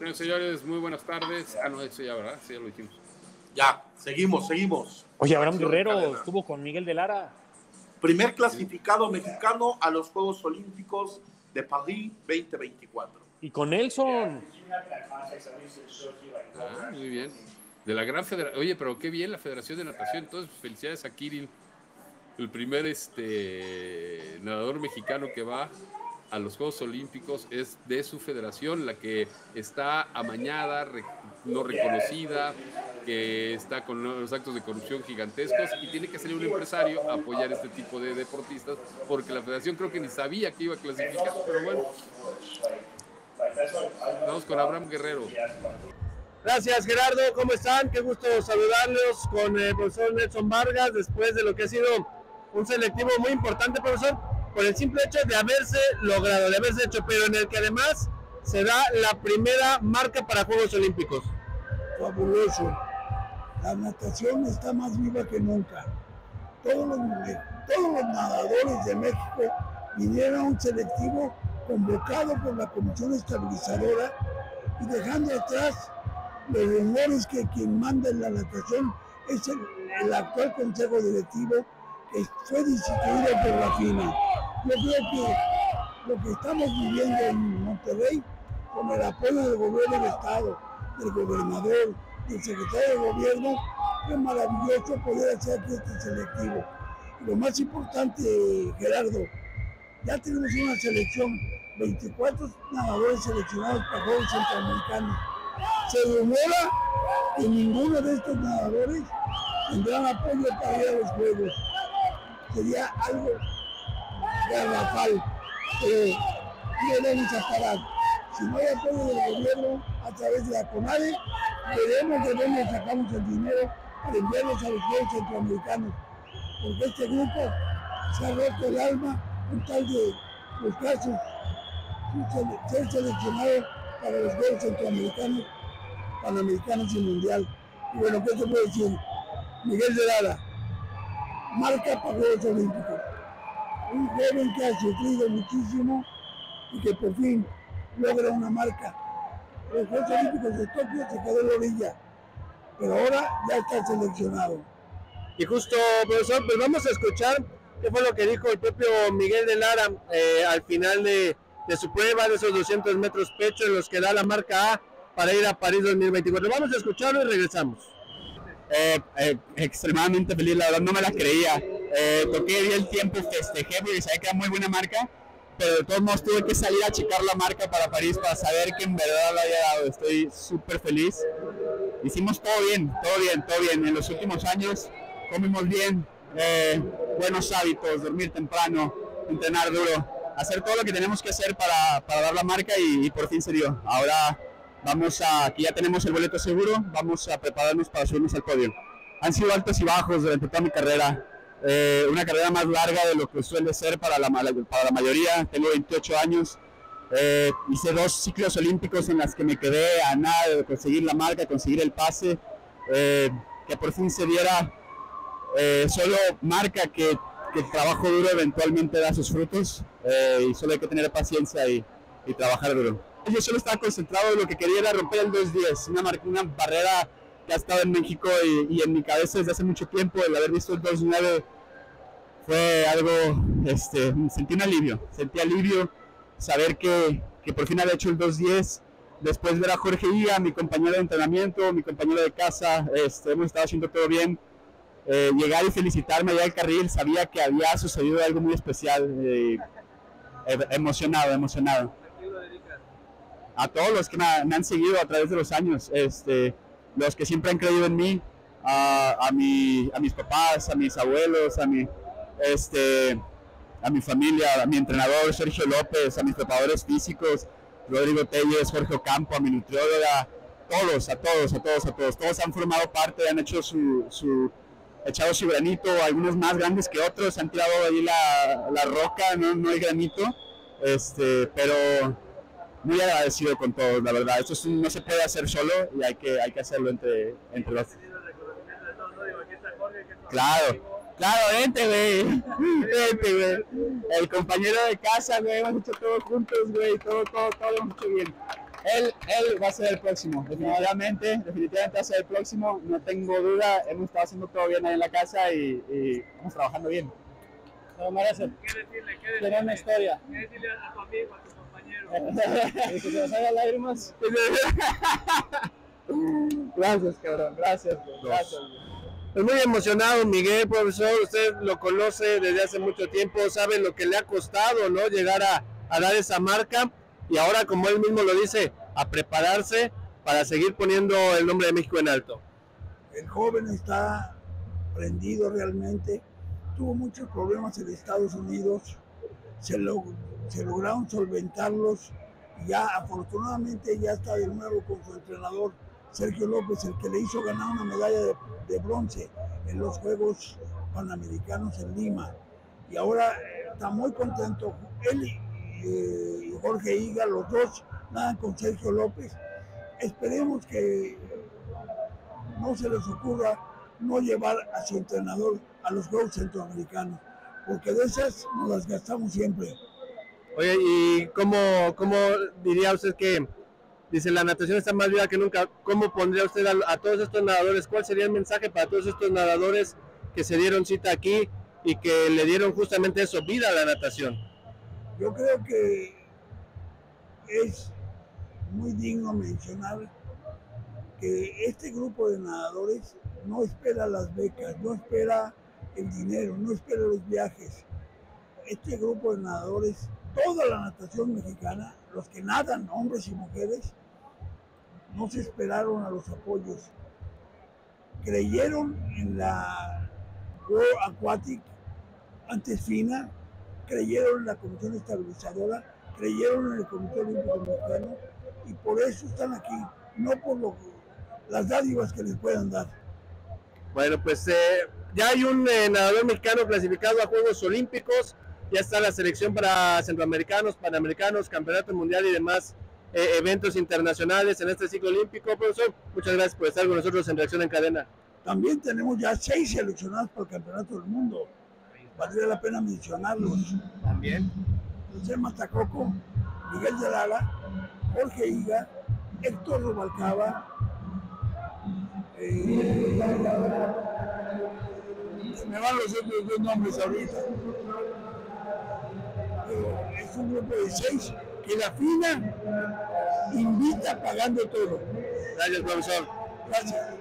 Bueno, señores, muy buenas tardes. Ah, no, eso ya, ¿verdad? Sí, ya lo dijimos. Ya, seguimos, seguimos. Oye, Abraham Guerrero estuvo con Miguel de Lara. Primer clasificado mexicano a los Juegos Olímpicos de París 2024. Y con Nelson. Ah, muy bien. De la gran federación. Oye, pero qué bien la Federación de Natación. Entonces, felicidades a Kirill, el primer este nadador mexicano que va a los Juegos Olímpicos. Es de su federación, la que está amañada, no reconocida, que está con los actos de corrupción gigantescos y tiene que salir un empresario a apoyar este tipo de deportistas porque la federación creo que ni sabía que iba a clasificar, pero bueno. Vamos con Abraham Guerrero. Gracias Gerardo, ¿cómo están? Qué gusto saludarlos con el profesor Nelson Vargas después de lo que ha sido un selectivo muy importante, profesor, por el simple hecho de haberse logrado, de haberse hecho, pero en el que además se da la primera marca para Juegos Olímpicos. fabuloso. La natación está más viva que nunca. Todos los, nadadores de México vinieron a un selectivo convocado por la Comisión Estabilizadora y dejando atrás los rumores que quien manda en la natación es el, el actual Consejo Directivo que fue destituido por la FINA. Yo creo que lo que estamos viviendo en Monterrey, con el apoyo del gobierno del Estado, del gobernador, del secretario de gobierno, es maravilloso poder hacer aquí este selectivo. Lo más importante, Gerardo, ya tenemos una selección, 24 nadadores seleccionados para Juegos Centroamericanos. Se rumora que ninguno de estos nadadores tendrán apoyo para ir a los Juegos. Sería algo vamos a parar. Si no hay apoyo del gobierno a través de la CONADE, veremos de dónde sacamos el dinero para enviarlos a los Juegos Centroamericanos. Porque este grupo se ha roto el alma con tal de buscar su- su sele- ser seleccionado para los Juegos Centroamericanos, Panamericanos y Mundial. Y bueno, ¿qué te puedo decir? Miguel de Lara, marca para Juegos Olímpicos. Un joven que ha sufrido muchísimo y que por fin logra una marca. Los Juegos Olímpicos de Tokio se quedó en la orilla, pero ahora ya está seleccionado. Y justo, profesor, pues vamos a escuchar qué fue lo que dijo el propio Miguel de Lara eh, al final de, de su prueba de esos 200 metros pecho en los que da la marca A para ir a París 2024. Vamos a escucharlo y regresamos. Eh, eh, extremadamente feliz, la verdad no me la creía. Eh, toqué, el tiempo, festejé porque sabía que era muy buena marca, pero de todos modos tuve que salir a checar la marca para París para saber que en verdad la había dado. Estoy súper feliz. Hicimos todo bien, todo bien, todo bien. En los últimos años comimos bien, eh, buenos hábitos, dormir temprano, entrenar duro, hacer todo lo que tenemos que hacer para, para dar la marca y, y por fin se dio. Ahora vamos a, aquí ya tenemos el boleto seguro, vamos a prepararnos para subirnos al podio. Han sido altos y bajos durante toda mi carrera, eh, una carrera más larga de lo que suele ser para la, para la mayoría, tengo 28 años, eh, hice dos ciclos olímpicos en las que me quedé a nada de conseguir la marca, conseguir el pase, eh, que por fin se diera, eh, solo marca que, que el trabajo duro eventualmente da sus frutos eh, y solo hay que tener paciencia y, y trabajar duro. Yo solo estaba concentrado en lo que quería era romper el 2.10, una, una barrera que ha estado en México y, y en mi cabeza desde hace mucho tiempo, el haber visto el 2.9 fue algo, este, sentí un alivio, sentí alivio saber que, que por fin había hecho el 2.10, después ver a Jorge Ia, mi compañero de entrenamiento, mi compañero de casa, este, hemos estado haciendo todo bien, eh, llegar y felicitarme allá al carril, sabía que había sucedido algo muy especial, eh, e- emocionado, emocionado. A todos los que me han seguido a través de los años, este, los que siempre han creído en mí, a, a, mi, a mis papás, a mis abuelos, a mi, este, a mi familia, a mi entrenador Sergio López, a mis preparadores físicos, Rodrigo Telles, Jorge Ocampo, a mi nutrióloga, todos, a todos, a todos, a todos. Todos han formado parte, han hecho su, su echado su granito, algunos más grandes que otros, han tirado ahí la, la roca, no, no el granito, este, pero muy agradecido con todos, la verdad. Esto es no se puede hacer solo y hay que, hay que hacerlo entre, entre los... Claro, claro, vente, güey. Vente, güey. El compañero de casa, güey, hemos hecho todo juntos, güey. Todo, todo, todo hecho bien. Él, él va a ser el próximo, definitivamente, definitivamente va a ser el próximo, no tengo duda, hemos estado haciendo todo bien ahí en la casa y, y estamos trabajando bien. No merece. ¿Qué decirle? ¿Qué decirle? Tiene una historia. ¿Qué decirle a tu amigo, a tu compañero? Y que se nos hagan lágrimas. Gracias, cabrón, gracias, gracias. Es muy emocionado Miguel, profesor. Usted lo conoce desde hace mucho tiempo, sabe lo que le ha costado, ¿no? Llegar a, a dar esa marca y ahora, como él mismo lo dice, a prepararse para seguir poniendo el nombre de México en alto. El joven está prendido realmente. Tuvo muchos problemas en Estados Unidos. Se, lo- se lograron solventarlos. Ya afortunadamente ya está de nuevo con su entrenador Sergio López, el que le hizo ganar una medalla de, bronce en los Juegos Panamericanos en Lima. Y ahora eh, está muy contento. Él y, y Jorge Higa, los dos, nadan con Sergio López. Esperemos que no se les ocurra no llevar a su entrenador a los Juegos Centroamericanos, porque de esas nos las gastamos siempre. Oye, ¿y cómo, cómo diría usted que, dice, la natación está más viva que nunca? ¿Cómo pondría usted a, a todos estos nadadores? ¿Cuál sería el mensaje para todos estos nadadores que se dieron cita aquí y que le dieron justamente eso, vida a la natación? Yo creo que es muy digno mencionar que este grupo de nadadores no espera las becas, no espera el dinero, no espera los viajes. Este grupo de nadadores, toda la natación mexicana, los que nadan, hombres y mujeres, no se esperaron a los apoyos. Creyeron en la World Aquatic, antes FINA, creyeron en la Comisión Estabilizadora, creyeron en el Comité Olímpico Mexicano y por eso están aquí, no por lo, las dádivas que les puedan dar. Bueno, pues eh, ya hay un eh, nadador mexicano clasificado a Juegos Olímpicos, ya está la selección para centroamericanos, panamericanos, campeonato mundial y demás eh, eventos internacionales en este ciclo olímpico. Profesor, muchas gracias por estar con nosotros en Reacción en Cadena. También tenemos ya seis seleccionados para el Campeonato del Mundo. Valdría la pena mencionarlos. También. José Matacoco, Miguel de Lara, Jorge Higa, Héctor Rubalcaba, eh, me van los otros dos nombres ahorita. Pero es un grupo de seis que la FINA invita pagando todo. Gracias, profesor. Gracias.